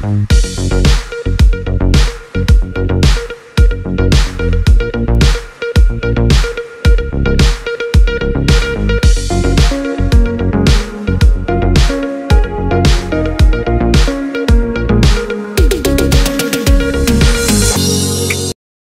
Música